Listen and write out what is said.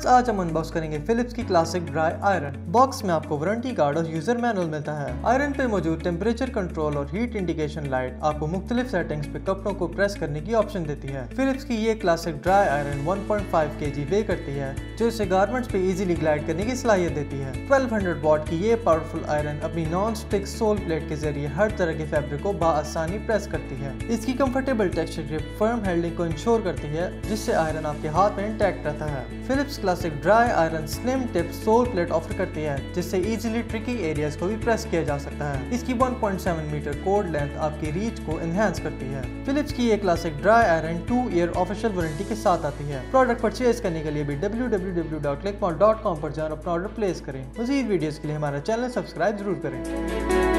Viewers आज हम unbox करेंगे फिलिप्स की क्लासिक ड्राई आयरन बॉक्स में आपको वारंटी कार्ड और यूज़र मैनुअल मिलता है. आयरन पे मौजूद टेम्परेचर कंट्रोल और हीट इंडिकेशन लाइट आपको मुख्तलिफ़ सेटिंग्स पे कपड़ों को प्रेस करने की ऑप्शन देती है. फिलिप्स की ये classic dry iron 1.5 kg weigh करती है, जो इसे गारमेंट्स पे इजीली ग्लाइड करने की सलाहियत देती है. 1200 वॉट की ये पावरफुल आयरन अपनी नॉन स्टिक सोल प्लेट के ज़रिए हर तरह के फैब्रिक को बसानी प्रेस करती है. इसकी comfortable texture grip firm holding को इंश्योर करती है, जिससे आयरन आपके हाथ में इंटैक्ट रहता है. Philips classic dry iron slim tip sole plate offer करती है, जिससे इजीली ट्रिकी एरियाज़ को भी प्रेस किया जा सकता है। इसकी 1.7 मीटर कोड लेंथ आपकी रीच को एनहेंस करती है। फिलिप्स की ये classic dry iron two year official warranty के साथ आती है। प्रोडक्ट परचेज करने के लिए भी www.clickmall.com पर जाकर अपना ऑर्डर प्लेस करें। मजीद वीडियोस के लिए हमारा चैनल सब्सक्राइब ज़रूर करें।